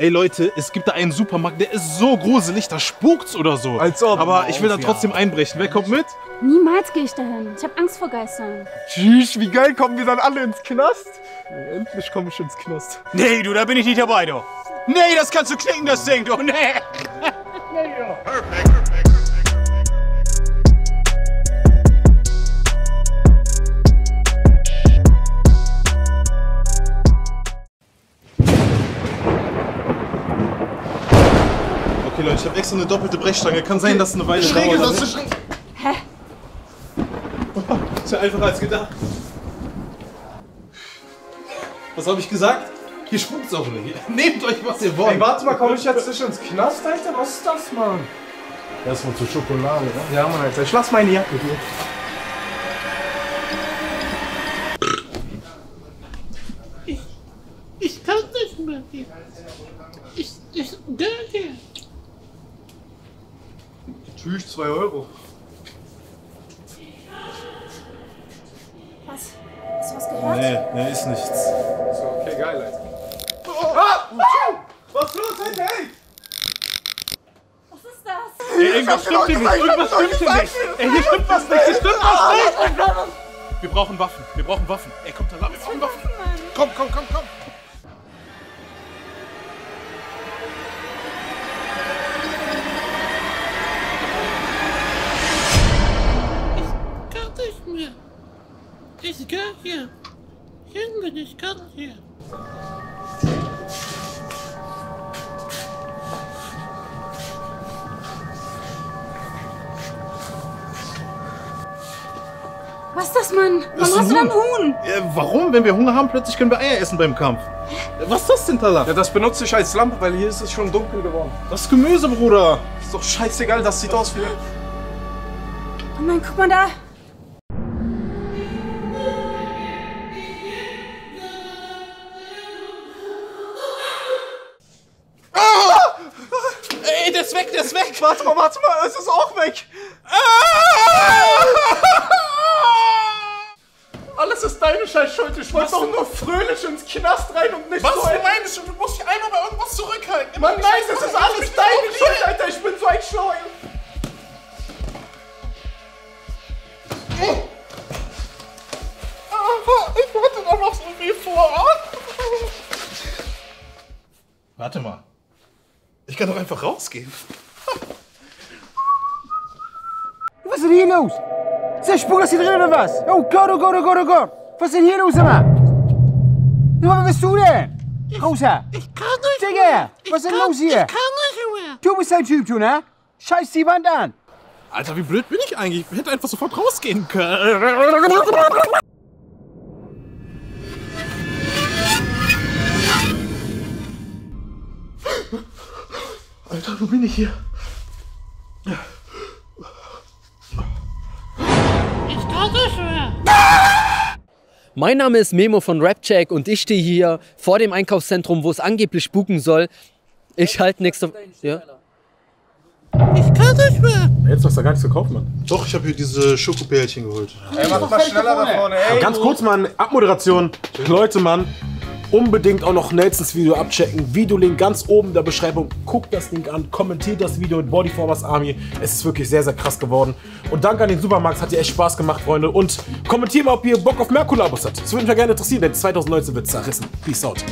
Ey Leute, es gibt da einen Supermarkt, der ist so gruselig, da spukt's oder so. Als ob. Aber ich will da trotzdem einbrechen. Wer kommt mit? Niemals gehe ich dahin. Ich habe Angst vor Geistern. Tschüss, wie geil kommen wir dann alle ins Knast? Endlich komme ich ins Knast. Nee, du, da bin ich nicht dabei, du. Nee, das kannst du knicken, das Ding, du. Nee. Okay Leute, ich habe extra eine doppelte Brechstange. Kann sein, dass es eine Weile Schräge, dauert. das ist schräg. Ist ja einfacher als gedacht. Was habe ich gesagt? Hier spukt's auch nicht. Nehmt euch, was ihr wollt. Ey, warte mal, komme ich jetzt nicht ins Knast, Alter? Was ist das, Mann? Erstmal zur Schokolade, ne? Ja, Mann, Alter, ich lass meine Jacke hier. Ich kann nicht mehr. Ich, ich, danke. Tschüss, 2 Euro. Was? Hast du was gehört? Nee, nee, ist nichts. So, okay, geil, Alter. Ah! Was ist los, Alter? Ey! Was ist das? Ey, irgendwas stimmt hier nicht. Irgendwas stimmt hier nicht. Ey, hier stimmt was nicht. Hier stimmt was nicht. Wir brauchen Waffen. Wir brauchen Waffen. Ey, kommt da lang. Wir brauchen Waffen. Ich kann hier. Junge, ich kann hier. Was ist das, Mann? Warum ist hast du da ein Huhn? Äh, warum? Wenn wir Hunger haben, plötzlich können wir Eier essen beim Kampf. Was ist das denn, Tala? Ja, das benutze ich als Lampe, weil hier ist es schon dunkel geworden. Das ist Gemüse, Bruder. Ist doch scheißegal, das sieht aus wie... Oh nein, guck mal da. Der ist weg. Warte mal, warte mal, es ist auch weg. Alles ist deine scheiß Schuld. Ich wollte doch nur fröhlich ins Knast rein und nicht Was so... du meinst, du musst dich einmal bei irgendwas zurückhalten. Mann, nein, das ist alles deine Schuld, Alter. Ich bin so ein Schlauer. Ich hatte doch noch so viel vor. Warte mal. Ich kann doch einfach rausgehen. Was ist denn hier los? Ist der Spuk, dass hier drin oder was? Oh Gott, oh Gott, oh Gott, oh Gott. Was ist denn hier los, immer? Was bist du denn? Rosa, Ich kann nicht Digga, mehr. Was ist denn los hier? Ich kann nicht mehr. Du bist ein Typ, du, ne? Scheiß die Wand an. Alter, wie blöd bin ich eigentlich? Ich hätte einfach sofort rausgehen können. Alter, wo bin ich hier? Ich kann nicht mehr. Mein Name ist Memo von Rapcheck und ich stehe hier vor dem Einkaufszentrum, wo es angeblich spuken soll. Ich halte nächste. Ja? Ich kann nicht mehr. Jetzt hast du gar nichts gekauft, Mann. Doch, ich habe hier diese Schokobärchen geholt. Ey, mach mal schneller da vorne, ey. Ganz kurz, Mann, Abmoderation. Leute, Mann, unbedingt auch noch Nelsons Video abchecken. Videolink ganz oben in der Beschreibung. Guckt das Ding an, kommentiert das Video mit Body Forward's Army. Es ist wirklich sehr, sehr krass geworden. Und danke an den Supermarkt, hat dir echt Spaß gemacht, Freunde. Und kommentiert mal, ob ihr Bock auf mehr Kollabos habt. Das würde mich ja gerne interessieren, denn 2019 wird zerrissen. Peace out.